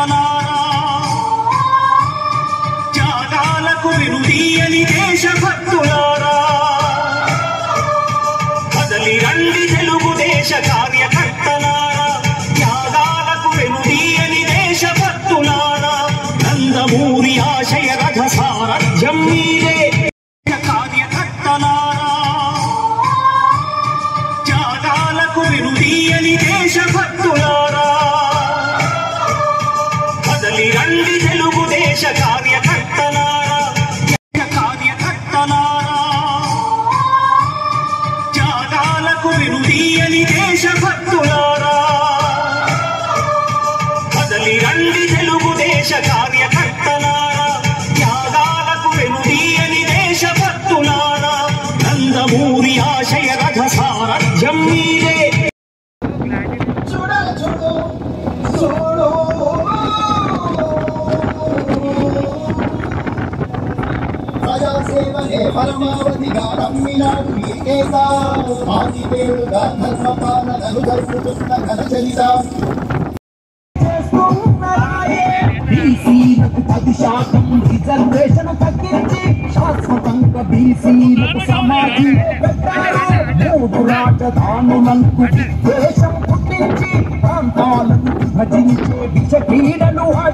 కట్టలారా త్యాగాలకు విరుదీయని దేశభక్తులారా. కదలి రండి తెలుగుదేశ కార్యకర్తలారా. త్యాగాలకు వెనుదీయని దేశభక్తులారా. నందమూరి ఆశయ రథ సారథ్యం మీరే కార్యకర్తలారా. త్యాగాలకు వినుదీయని దేశభక్తులారా. రండి తెలుగుదేశ కార్యకర్తలారా కార్యకర్తలారా. త్యాగాలకు వినుదీయని దేశభక్తులారా. కదలి రండి తెలుగుదేశ కార్యకర్తలారా త్యాగాలకు వెనుదీయని దేశభక్తులారా. నందమూరి ఆశయ రథ సారథ్యం మీరే ప్రజాసేవనే పరమావధిగా నమ్మినాడు ఏకేత ఆదిదేవుడుగా ధర్మ పాలనను జరుపుతున్న ఘన చరిత బీసీలకు పది శాతం రిజర్వేషన్ తగ్గించి శాశ్వతంగా బీసీలకు సమాధి మూడు రాజధానులకు దేశం పుట్టించి ప్రాంతాలను విభజించే విష క్రీడలు ఆడారు